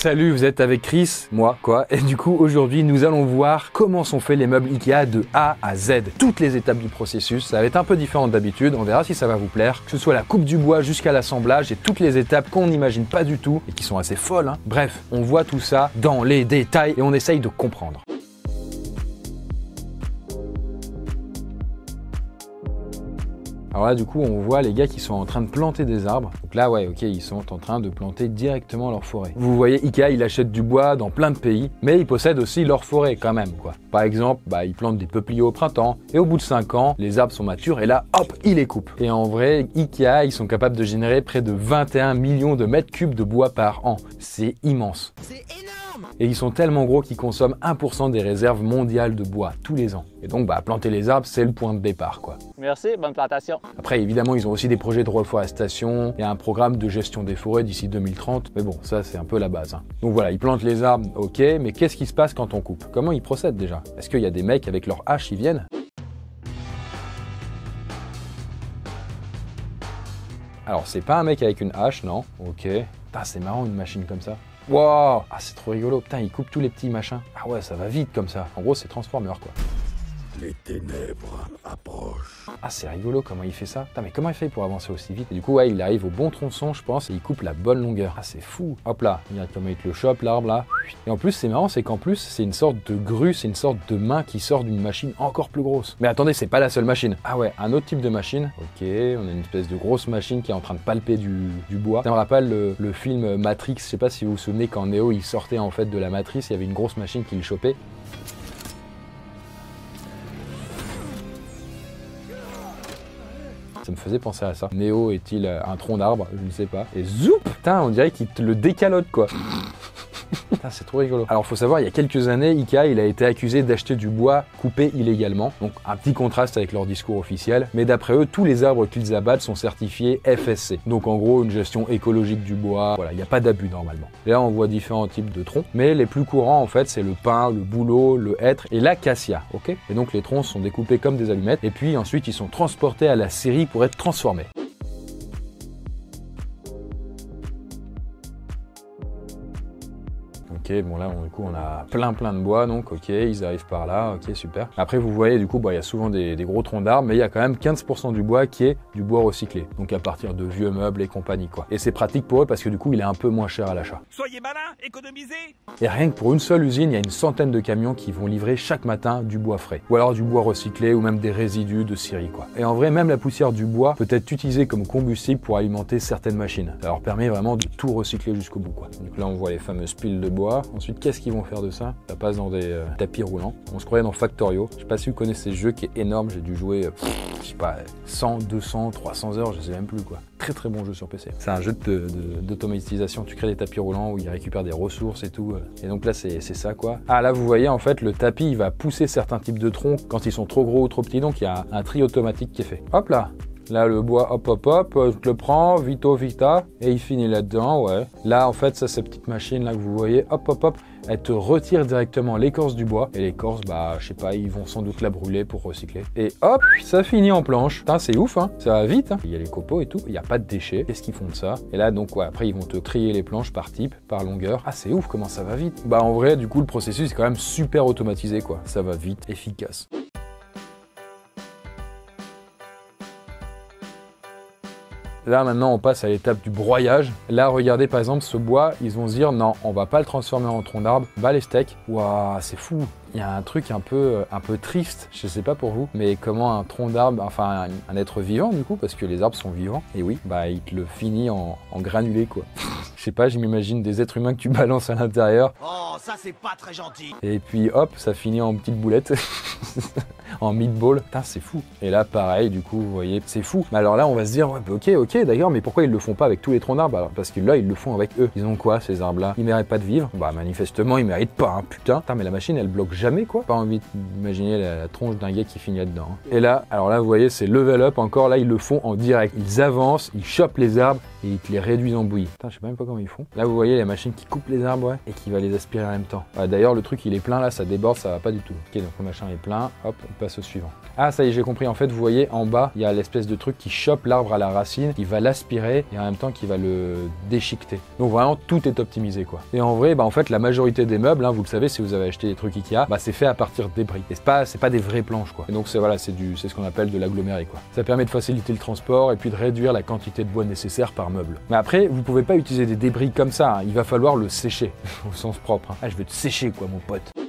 Salut, vous êtes avec Chris, moi quoi, et du coup aujourd'hui nous allons voir comment sont faits les meubles Ikea de A à Z. Toutes les étapes du processus, ça va être un peu différent d'habitude, on verra si ça va vous plaire, que ce soit la coupe du bois jusqu'à l'assemblage et toutes les étapes qu'on n'imagine pas du tout et qui sont assez folles. hein. Bref, on voit tout ça dans les détails et on essaye de comprendre. Alors là, du coup, on voit les gars qui sont en train de planter des arbres. Donc là, ouais, ok, ils sont en train de planter directement leur forêt. Vous voyez, Ikea, il achète du bois dans plein de pays, mais il possède aussi leur forêt quand même, quoi. Par exemple, bah, il plante des peupliers au printemps, et au bout de 5 ans, les arbres sont matures, et là, hop, il les coupe. Et en vrai, Ikea, ils sont capables de générer près de 21 millions de mètres cubes de bois par an. C'est immense. C'est énorme Et ils sont tellement gros qu'ils consomment 1% des réserves mondiales de bois tous les ans. Et donc, bah, planter les arbres, c'est le point de départ, quoi. Merci, bonne plantation. Après, évidemment, ils ont aussi des projets de reforestation et un programme de gestion des forêts d'ici 2030. Mais bon, ça, c'est un peu la base. hein. Donc voilà, ils plantent les arbres, ok, mais qu'est-ce qui se passe quand on coupe? Comment ils procèdent déjà? Est-ce qu'il y a des mecs avec leur hache, ils viennent? Alors, c'est pas un mec avec une hache, non? Ok. Putain, c'est marrant une machine comme ça. Wow Ah, c'est trop rigolo. Putain, il coupe tous les petits machins. Ah ouais, ça va vite comme ça. En gros, c'est Transformer, quoi. Les ténèbres approchent. Ah, c'est rigolo comment il fait ça. Putain, mais comment il fait pour avancer aussi vite? Du coup, ouais, il arrive au bon tronçon, je pense, et il coupe la bonne longueur. Ah, c'est fou. Hop là, regarde comment il te le chope, l'arbre là. Et en plus, c'est marrant, c'est qu'en plus, c'est une sorte de grue, c'est une sorte de main qui sort d'une machine encore plus grosse. Mais attendez, c'est pas la seule machine. Ah ouais, un autre type de machine. Ok, on a une espèce de grosse machine qui est en train de palper du, bois. Ça me rappelle le, film Matrix. Je sais pas si vous vous souvenez quand Neo il sortait en fait de la matrice, il y avait une grosse machine qui le chopait. Me faisait penser à ça. Néo est-il un tronc d'arbre? Je ne sais pas. Et zoup Putain, on dirait qu'il te le décalote quoi. C'est trop rigolo. Alors, faut savoir, il y a quelques années, Ikea, il a été accusé d'acheter du bois coupé illégalement. Donc, un petit contraste avec leur discours officiel. Mais d'après eux, tous les arbres qu'ils abattent sont certifiés FSC. Donc, en gros, une gestion écologique du bois. Voilà, il n'y a pas d'abus normalement. Là, on voit différents types de troncs. Mais les plus courants, en fait, c'est le pin, le bouleau, le hêtre et l'acacia. Ok? Et donc, les troncs sont découpés comme des allumettes. Et puis, ensuite, ils sont transportés à la série pour être transformés. Ok, bon là, on- du coup, on a plein plein de bois, donc ok, ils arrivent par là, ok, super. Après, vous voyez, du coup, bah, il y a souvent des, des gros troncs d'arbres, mais il y a quand même 15% du bois qui est du bois recyclé. Donc à partir de vieux meubles et compagnie, quoi. Et c'est pratique pour eux parce que du coup, il est un peu moins cher à l'achat. Soyez malin, économisez Et rien que pour une seule usine, il y a une centaine de camions qui vont livrer chaque matin du bois frais. Ou alors du bois recyclé ou même des résidus de scierie, quoi. Et en vrai, même la poussière du bois peut être utilisée comme combustible pour alimenter certaines machines. Ça leur permet vraiment de tout recycler jusqu'au bout, quoi. Donc là, on voit les fameuses piles de bois. Ensuite, qu'est-ce qu'ils vont faire de ça Ça passe dans des euh, tapis roulants. On se croyait dans Factorio. Je sais pas si vous connaissez ce jeu qui est énorme. J'ai dû jouer, euh, je sais pas, 100, 200, 300 heures, je sais même plus, quoi. Très très bon jeu sur PC. C'est un jeu de- de- d'automatisation. Tu crées des tapis roulants où il récupère des ressources et tout. euh. Et donc là, c'est c'est ça, quoi. Ah, là, vous voyez, en fait, le tapis, va pousser certains types de troncs quand ils sont trop gros ou trop petits. Donc, il y a un tri automatique qui est fait. Hop là Là, le bois, hop, hop, hop, euh, je le prends, vito, vita, et il finit là-dedans, ouais. Là, en fait, ça, ces petites machines là que vous voyez, hop, hop, hop, elles te retirent directement l'écorce du bois. Et l'écorce, bah, je sais pas, ils vont sans doute la brûler pour recycler. Et hop, ça finit en planche. C'est ouf, hein. Ça va vite, hein. Il y a les copeaux et tout, il n'y a pas de déchets. Qu'est-ce qu'ils font de ça? Et là, donc, ouais, après, ils vont te trier les planches par type, par longueur. Ah, c'est ouf, comment ça va vite. Bah, en vrai, du coup, le processus est quand même super automatisé, quoi. Ça va vite, efficace. Là maintenant on passe à l'étape du broyage. Là regardez par exemple ce bois, ils vont se dire non on va pas le transformer en tronc d'arbre, va les steaks. Waouh c'est fou. Il y a un truc un peu, un peu triste, je sais pas pour vous, mais comment un tronc d'arbre, enfin un, un être vivant du coup, parce que les arbres sont vivants, et oui, bah il te le finit en, en granulé quoi. Je sais pas, je m'imagine des êtres humains que tu balances à l'intérieur, Oh, ça c'est pas très gentil et puis hop, ça finit en petites boulettes. en meatball. Putain, c'est fou. Et là, pareil, du coup, vous voyez, c'est fou. Mais alors là, on va se dire, ouais, bah, ok, ok, d'ailleurs, mais pourquoi ils le font pas avec tous les troncs d'arbres Alors, Parce que là, ils le font avec eux. Ils ont quoi, ces arbres-là? Ils méritent pas de vivre? Bah, manifestement, ils méritent pas, hein, putain. Putain, mais la machine, elle bloque jamais, quoi. Pas envie d'imaginer la, la tronche d'un gars qui finit là-dedans. hein. Et là, alors là, vous voyez, c'est level up encore. Là, ils le font en direct. Ils avancent, ils chopent les arbres et ils les réduisent en bouillie. Putain, je sais même pas comment ils font. Là, vous voyez la machine qui coupe les arbres, ouais, et qui va les aspirer en même temps. D'ailleurs, le truc, il est plein là, ça déborde, ça va pas du tout. Ok, donc le machin est plein. Hop, on suivant. Ah, ça y est, j'ai compris. En fait, vous voyez, en bas, il y a l'espèce de truc qui chope l'arbre à la racine, qui va l'aspirer et en même temps qui va le déchiqueter. Donc vraiment, tout est optimisé, quoi. Et en vrai, bah, en fait, la majorité des meubles, hein, vous le savez, si vous avez acheté des trucs Ikea, bah, c'est fait à partir de débris. Et c'est pas, c'est pas des vraies planches, quoi. Et donc, c'est voilà, c'est ce qu'on appelle de l'aggloméré, quoi. Ça permet de faciliter le transport et puis de réduire la quantité de bois nécessaire par meuble. Mais après, vous pouvez pas utiliser des débris comme ça. hein. Il va falloir le sécher au sens propre. hein. Ah, je vais te sécher, quoi, mon pote.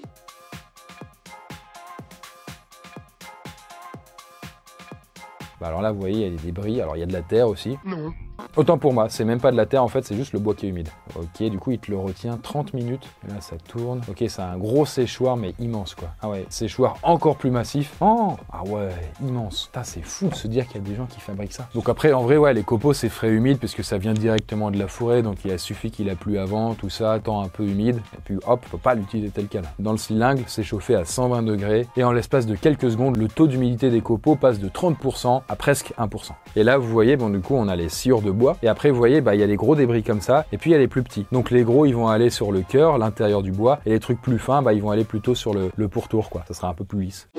Bah alors là, vous voyez, il y a des débris. Alors, il y a de la terre aussi. Non. Autant pour moi, c'est même pas de la terre en fait, c'est juste le bois qui est humide. Ok, du coup il te le retient 30 minutes. Et là ça tourne. Ok, c'est un gros séchoir mais immense quoi. Ah ouais, séchoir encore plus massif. Oh Ah ouais, immense. C'est fou de se dire qu'il y a des gens qui fabriquent ça. Donc après, en vrai, ouais, les copeaux c'est frais humide puisque ça vient directement de la forêt, donc il a suffi qu'il a plu avant, tout ça, temps un peu humide, et puis hop, faut pas l'utiliser tel quel. Dans le cylindre, c'est chauffé à 120 degrés, et en l'espace de quelques secondes, le taux d'humidité des copeaux passe de 30% à presque 1%. Et là, vous voyez, bon, du coup, on a les sciures de bois, et après, vous voyez, bah, il y a les gros débris comme ça, et puis il y a les plus petits. Donc les gros, ils vont aller sur le cœur, l'intérieur du bois, et les trucs plus fins, bah, ils vont aller plutôt sur le, pourtour, quoi. Ça sera un peu plus lisse.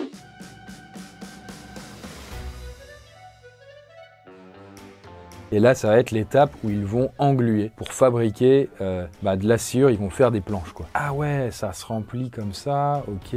Et là, ça va être l'étape où ils vont engluer pour fabriquer euh, bah, de la sciure. Ils vont faire des planches, quoi. Ah ouais, ça se remplit comme ça, ok.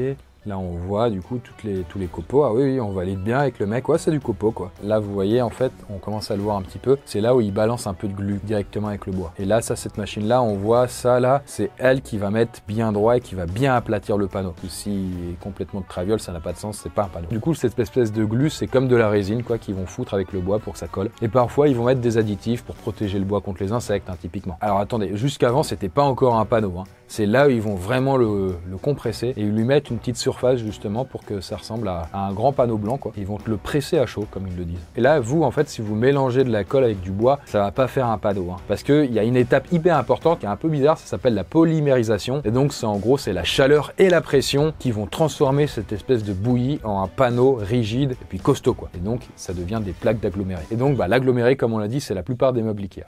Là, on voit du coup toutes les, tous les copeaux. Ah oui, oui, on valide bien avec le mec. Ouais, c'est du copeau, quoi. Là, vous voyez, en fait, on commence à le voir un petit peu. C'est là où il balance un peu de glu directement avec le bois. Et là, ça, cette machine-là, on voit ça, là, c'est elle qui va mettre bien droit et qui va bien aplatir le panneau. S'il est complètement de traviole, ça n'a pas de sens, c'est pas un panneau. Du coup, cette espèce de glu, c'est comme de la résine, quoi, qu'ils vont foutre avec le bois pour que ça colle. Et parfois, ils vont mettre des additifs pour protéger le bois contre les insectes, hein, typiquement. Alors attendez, jusqu'avant, c'était pas encore un panneau. hein. C'est là où ils vont vraiment le, compresser et lui mettre une petite surface justement pour que ça ressemble à, un grand panneau blanc. Quoi. Ils vont le presser à chaud, comme ils le disent. Et là, vous, en fait, si vous mélangez de la colle avec du bois, ça va pas faire un panneau. hein. parce qu'il y a une étape hyper importante qui est un peu bizarre, ça s'appelle la polymérisation. Et donc, c'est en gros, c'est la chaleur et la pression qui vont transformer cette espèce de bouillie en un panneau rigide et puis costaud. Quoi. Et donc, ça devient des plaques d'aggloméré. Et donc, bah, l'aggloméré, comme on l'a dit, c'est la plupart des meubles Ikea.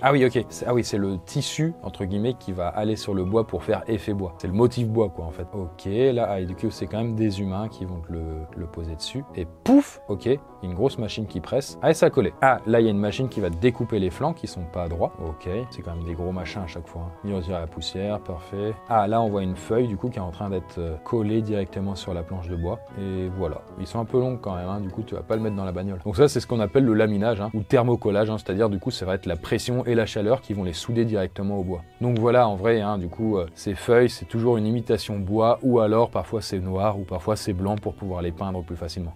Ah oui, ok. Ah oui, c'est le tissu, entre guillemets, qui va aller sur le bois pour faire effet bois. C'est le motif bois, quoi, en fait. Ok, là, ah, du coup, c'est quand même des humains qui vont le, le poser dessus. Et pouf, ok, une grosse machine qui presse. Ah, et ça a collé. Ah, là, il y a une machine qui va découper les flancs qui sont pas droits. Ok, c'est quand même des gros machins à chaque fois. hein. Il retire la poussière, parfait. Ah, là, on voit une feuille, du coup, qui est en train d'être euh, collée directement sur la planche de bois. Et voilà. Ils sont un peu longs quand même, hein. du coup, tu vas pas le mettre dans la bagnole. Donc ça, c'est ce qu'on appelle le laminage, hein, ou thermocollage, hein. c'est-à-dire, du coup, ça va être la pression et la chaleur qui vont les souder directement au bois. Donc voilà, en vrai, hein, du coup, euh, ces feuilles, c'est toujours une imitation bois, ou alors parfois c'est noir, ou parfois c'est blanc pour pouvoir les peindre plus facilement.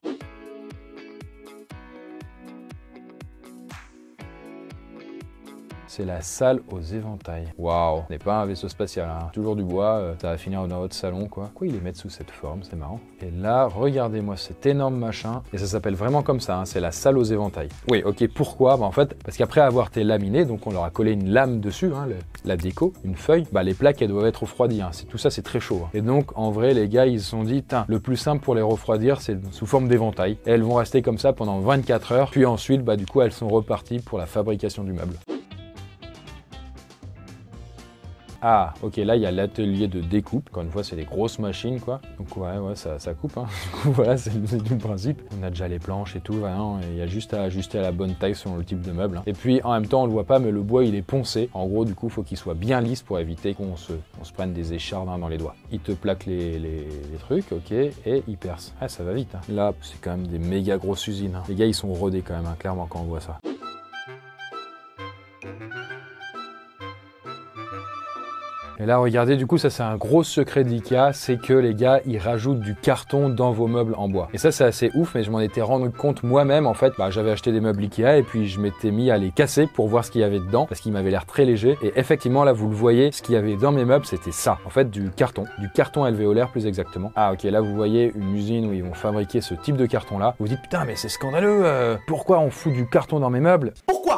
C'est la salle aux éventails. Waouh, n'est pas un vaisseau spatial, hein. toujours du bois, euh, ça va finir dans votre salon quoi. Pourquoi ils les mettent sous cette forme, c'est marrant. Et là, regardez-moi cet énorme machin, et ça s'appelle vraiment comme ça, hein, c'est la salle aux éventails. Oui, ok, pourquoi? Bah, En fait, parce qu'après avoir été laminé, donc on leur a collé une lame dessus, hein, la déco, une feuille, bah les plaques elles doivent être refroidies, tout ça c'est très chaud. Et donc en vrai les gars ils se sont dit, le plus simple pour les refroidir c'est sous forme d'éventail. Elles vont rester comme ça pendant 24 heures, puis ensuite bah du coup elles sont reparties pour la fabrication du meuble. Ah, ok, là il y a l'atelier de découpe. Encore une fois, c'est des grosses machines, quoi. Donc ouais, ouais, ça, ça coupe. Hein. Du coup, voilà, c'est le principe. On a déjà les planches et tout, et il y a juste à ajuster à la bonne taille selon le type de meuble. hein. Et puis, en même temps, on le voit pas, mais le bois, il est poncé. En gros, du coup, faut qu'il soit bien lisse pour éviter qu'on se, prenne des échardes hein, dans les doigts. Il te plaque les, les- trucs, ok, et il perce. Ah, ça va vite. hein. Là, c'est quand même des méga grosses usines. Les gars, ils sont rodés quand même, clairement, quand on voit ça. Et là, regardez, du coup, ça c'est un gros secret d'IKEA, c'est que les gars, ils rajoutent du carton dans vos meubles en bois. Et ça, c'est assez ouf, mais je m'en étais rendu compte moi-même. En fait, bah, j'avais acheté des meubles IKEA et puis je m'étais mis à les casser pour voir ce qu'il y avait dedans, parce qu'ils m'avaient l'air très légers. Et effectivement, là, vous le voyez, ce qu'il y avait dans mes meubles, c'était ça. En fait, du carton, du carton alvéolaire plus exactement. Ah, ok, là, vous voyez une usine où ils vont fabriquer ce type de carton-là. Vous vous dites, putain, mais c'est scandaleux, euh, pourquoi on fout du carton dans mes meubles? Pourquoi?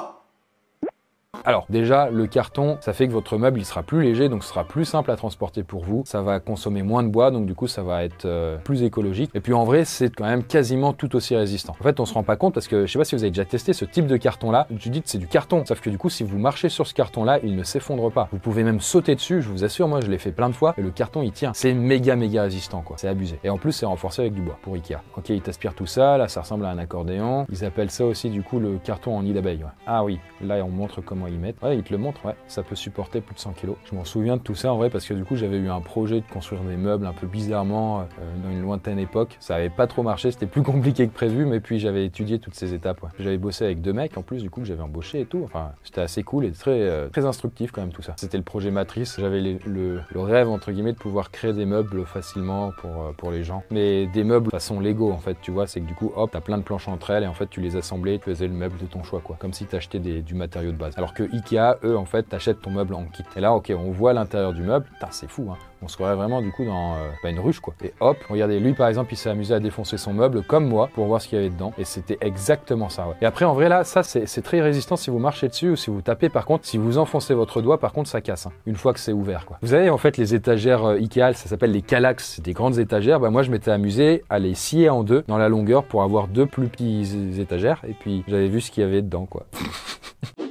Alors déjà, le carton, ça fait que votre meuble il sera plus léger, donc ce sera plus simple à transporter pour vous. Ça va consommer moins de bois, donc du coup ça va être euh, plus écologique. Et puis en vrai, c'est quand même quasiment tout aussi résistant. En fait, on se rend pas compte parce que je sais pas si vous avez déjà testé ce type de carton là. Tu dis c'est du carton, sauf que du coup, si vous marchez sur ce carton là, il ne s'effondre pas. Vous pouvez même sauter dessus. Je vous assure, moi je l'ai fait plein de fois et le carton il tient. C'est méga méga résistant quoi. C'est abusé. Et en plus, c'est renforcé avec du bois pour Ikea. Ok, il t'aspire tout ça. Là, ça ressemble à un accordéon. Ils appellent ça aussi du coup le carton en nid d'abeille. Ah oui, là on montre comment mettent. Ouais, ils te le montrent. Ouais, ça peut supporter plus de 100 kg. Je m'en souviens de tout ça en vrai parce que du coup j'avais eu un projet de construire des meubles un peu bizarrement euh, dans une lointaine époque. Ça avait pas trop marché, c'était plus compliqué que prévu, mais puis j'avais étudié toutes ces étapes. J'avais bossé avec deux mecs en plus du coup que j'avais embauché et tout. Enfin, c'était assez cool et très euh, très instructif quand même tout ça. C'était le projet matrice. J'avais le, le, rêve entre guillemets de pouvoir créer des meubles facilement pour euh, pour les gens, mais des meubles façon Lego en fait. Tu vois, c'est que du coup hop, t'as plein de planches entre elles et en fait tu les assemblais, tu faisais le meuble de ton choix quoi, comme si t'achetais du matériau de base. Alors que Ikea, eux en fait, t'achètes ton meuble en kit. Et là, ok, on voit l'intérieur du meuble. c'est fou, hein. On se croirait vraiment du coup dans euh, pas une ruche quoi. Et hop, regardez, lui par exemple, il s'est amusé à défoncer son meuble comme moi pour voir ce qu'il y avait dedans. Et c'était exactement ça. Et après, en vrai là, ça c'est très résistant si vous marchez dessus ou si vous tapez. Par contre, si vous enfoncez votre doigt, par contre, ça casse. Hein, une fois que c'est ouvert quoi. Vous avez en fait les étagères euh, Ikea, ça s'appelle les Calax, des grandes étagères. Bah moi, je m'étais amusé à les scier en deux dans la longueur pour avoir deux plus petites étagères. Et puis j'avais vu ce qu'il y avait dedans quoi.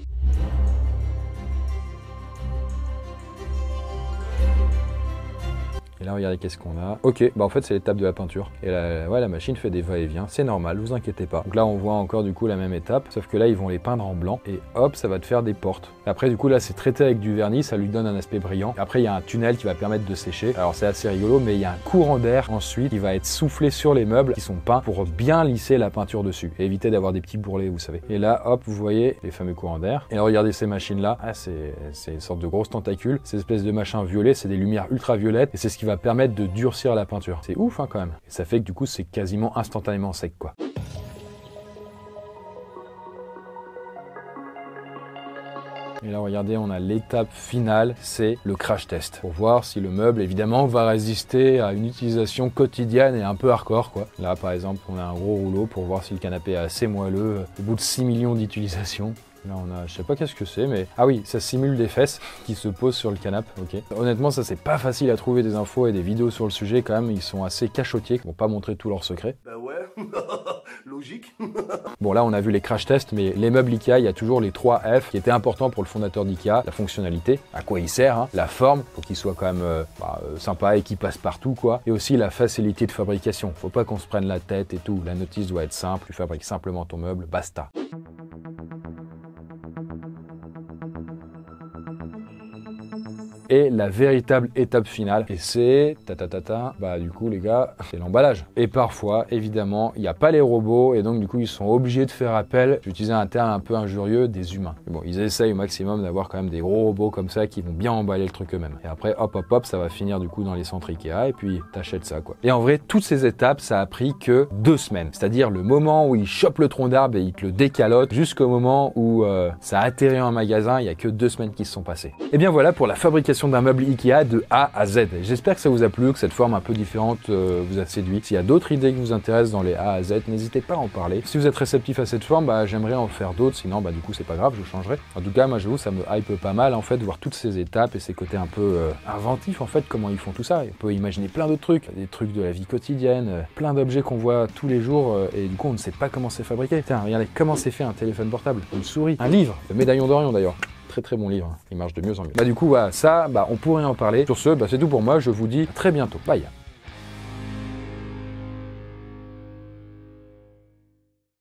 là, regardez qu'est-ce qu'on a. Ok, bah en fait, c'est l'étape de la peinture. Et la, ouais, la machine fait des va-et-vient. C'est normal, vous inquiétez pas. Donc là, on voit encore du coup la même étape, sauf que là, ils vont les peindre en blanc. Et hop, ça va te faire des portes. Après, du coup, là, c'est traité avec du vernis, ça lui donne un aspect brillant. Après, il y a un tunnel qui va permettre de sécher. Alors, c'est assez rigolo, mais il y a un courant d'air ensuite qui va être soufflé sur les meubles qui sont peints pour bien lisser la peinture dessus éviter d'avoir des petits bourrelets, vous savez. Et là, hop, vous voyez les fameux courants d'air. Et là, regardez ces machines-là. Ah, c'est une sorte de grosses tentacules. Ces espèces de machins violets, c'est des lumières ultraviolettes et c'est ce qui va permettre de durcir la peinture. C'est ouf hein, quand même. Et ça fait que du coup c'est quasiment instantanément sec quoi. Et là, regardez, on a l'étape finale, c'est le crash test. Pour voir si le meuble, évidemment, va résister à une utilisation quotidienne et un peu hardcore, quoi. Là, par exemple, on a un gros rouleau pour voir si le canapé est assez moelleux au bout de 6 millions d'utilisations. Là, on a, je sais pas qu'est-ce que c'est, mais ah oui, ça simule des fesses qui se posent sur le canapé. Ok. Honnêtement, ça c'est pas facile à trouver des infos et des vidéos sur le sujet quand même. Ils sont assez cachotiers, ils vont pas montrer tous leurs secrets. Bah ouais, logique. bon là, on a vu les crash tests, mais les meubles Ikea, il y a toujours les 3 F qui étaient importants pour le fondateur d'Ikea la fonctionnalité, à quoi il sert, hein, la forme, pour qu'il soit quand même euh, bah, euh, sympa et qu'il passe partout, quoi, et aussi la facilité de fabrication. Faut pas qu'on se prenne la tête et tout. La notice doit être simple. Tu fabriques simplement ton meuble, basta. Et la véritable étape finale. Et c'est, ta ta ta ta, bah du coup les gars, c'est l'emballage. Et parfois, évidemment, il n'y a pas les robots et donc du coup ils sont obligés de faire appel, j'utilisais un terme un peu injurieux, des humains. Bon, ils essayent au maximum d'avoir quand même des gros robots comme ça qui vont bien emballer le truc eux-mêmes. Et après, hop hop hop, ça va finir du coup dans les centres Ikea et puis t'achètes ça quoi. Et en vrai, toutes ces étapes, ça a pris que deux semaines. C'est-à-dire le moment où ils chopent le tronc d'arbre et ils te le décalotent jusqu'au moment où euh, ça a atterri en magasin, il y a que deux semaines qui se sont passées. Et bien voilà pour la fabrication d'un meuble Ikea de A à Z. J'espère que ça vous a plu, que cette forme un peu différente euh, vous a séduit. S'il y a d'autres idées qui vous intéressent dans les A à Z, n'hésitez pas à en parler. Si vous êtes réceptif à cette forme, bah, j'aimerais en faire d'autres, sinon bah, du coup c'est pas grave, je changerai. En tout cas, moi j'avoue, ça me hype pas mal en fait, de voir toutes ces étapes et ces côtés un peu euh, inventifs en fait, comment ils font tout ça. On peut imaginer plein d'autres trucs, des trucs de la vie quotidienne, euh, plein d'objets qu'on voit tous les jours et du coup on ne sait pas comment c'est fabriqué. Tiens, regardez comment c'est fait un téléphone portable, une souris, un livre, le médaillon d'Orion d'ailleurs très bon livre. Il marche de mieux en mieux. Bah du coup, ça, bah, on pourrait en parler. Sur ce, bah, c'est tout pour moi. Je vous dis à très bientôt. Bye